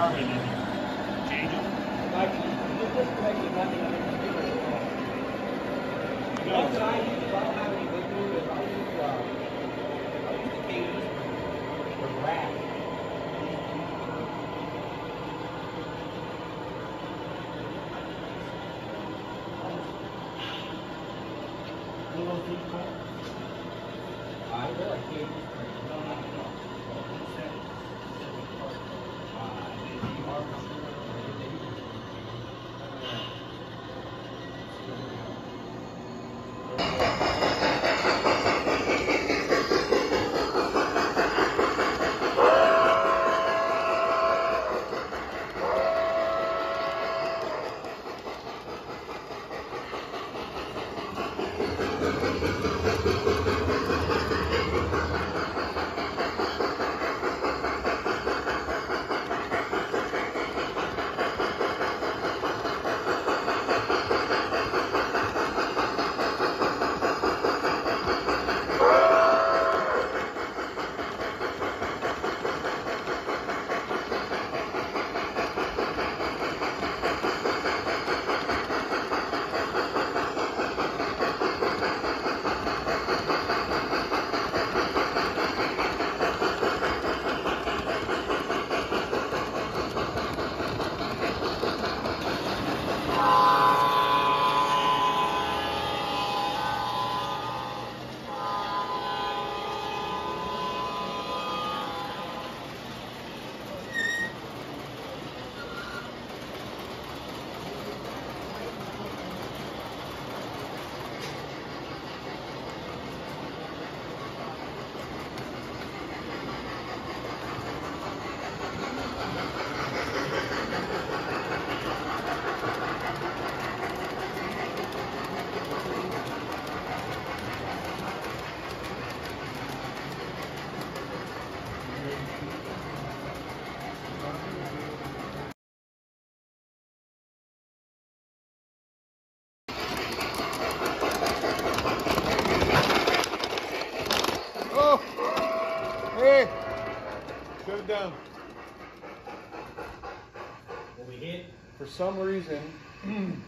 power down. What we hit? For some reason,